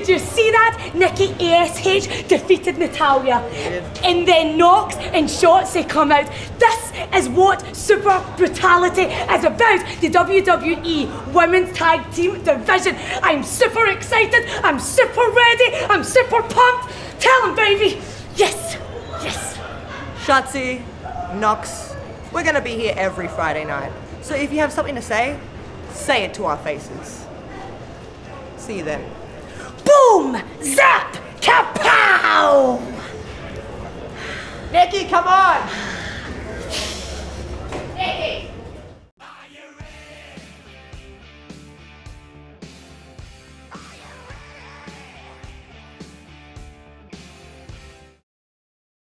Did you see that? Nikki ASH defeated Natalya. And then Nox and Shotzi come out. This is what super brutality is about. The WWE Women's Tag Team Division. I'm super excited. I'm super ready. I'm super pumped. Tell him, baby. Yes. Yes. Shotzi, Nox, we're gonna be here every Friday night. So if you have something to say, say it to our faces. See you then. Boom! Zap! Kapow! Nikki, come on!